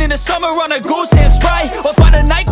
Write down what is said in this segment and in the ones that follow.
In the summer on a goose and Sprite. Or find a night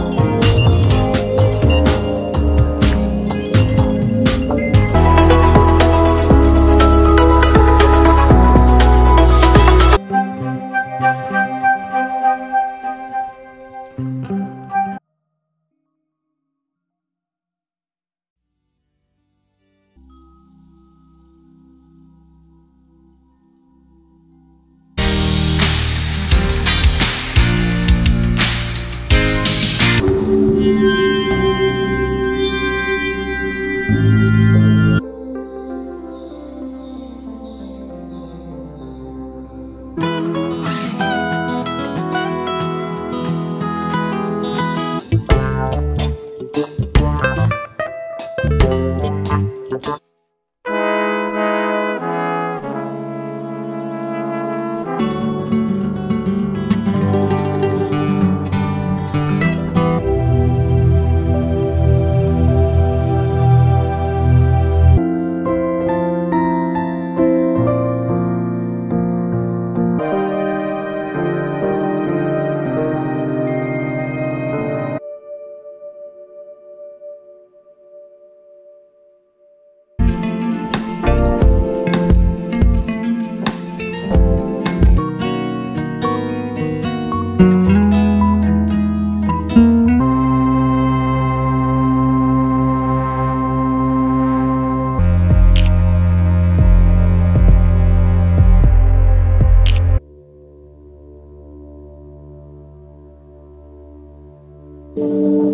Música